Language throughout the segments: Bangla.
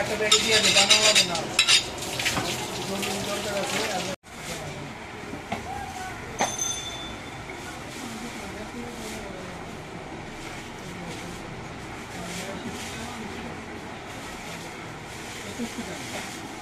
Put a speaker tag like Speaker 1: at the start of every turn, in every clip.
Speaker 1: একটা ব্যাগে দিয়ে দে বানানো হবে না। দরকার আছে আর
Speaker 2: হুম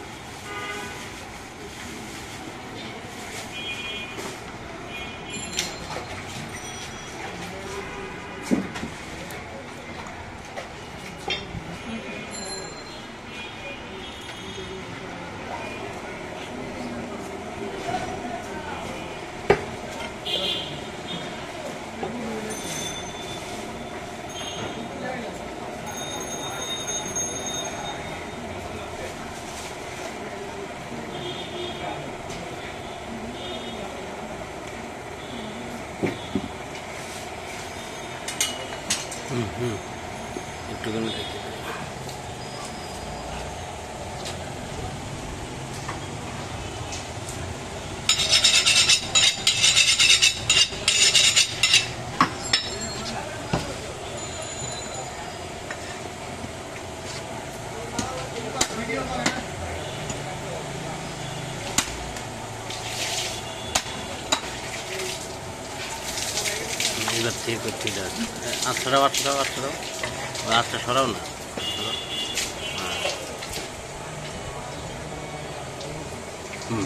Speaker 2: হুম এবার থেকে করতে আটশো টাকা সরাও না। হ্যাঁ। হুম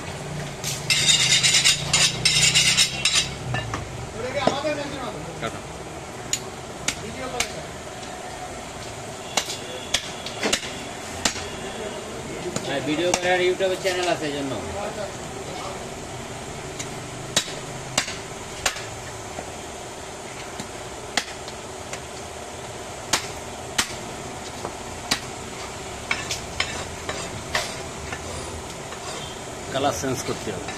Speaker 3: ভিডিও করার ইউটিউবের চ্যানেল আছে জন্য
Speaker 2: কালার চেঞ্জ করতে হবে।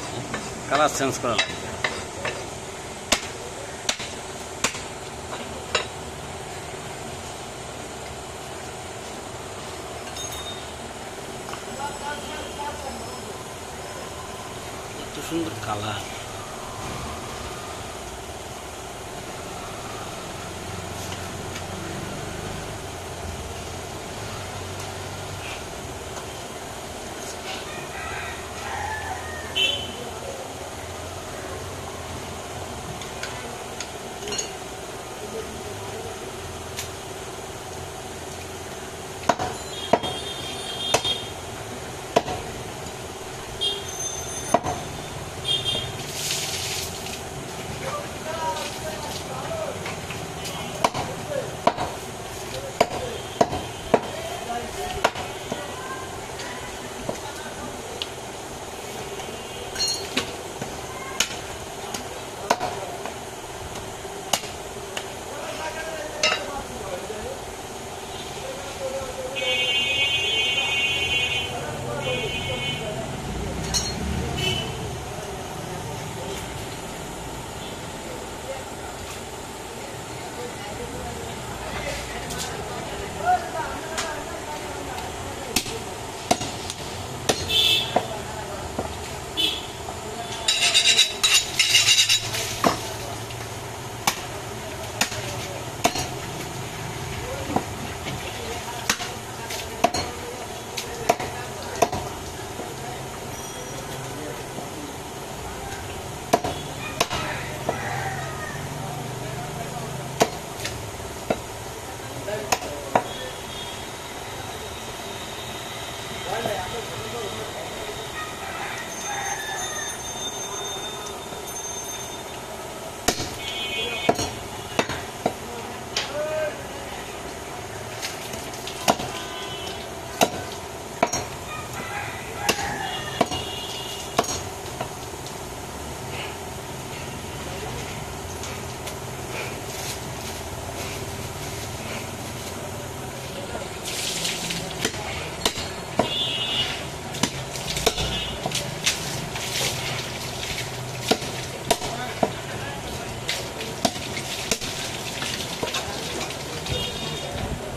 Speaker 2: কালার চেঞ্জ করা লাগবে। সুন্দর কালার।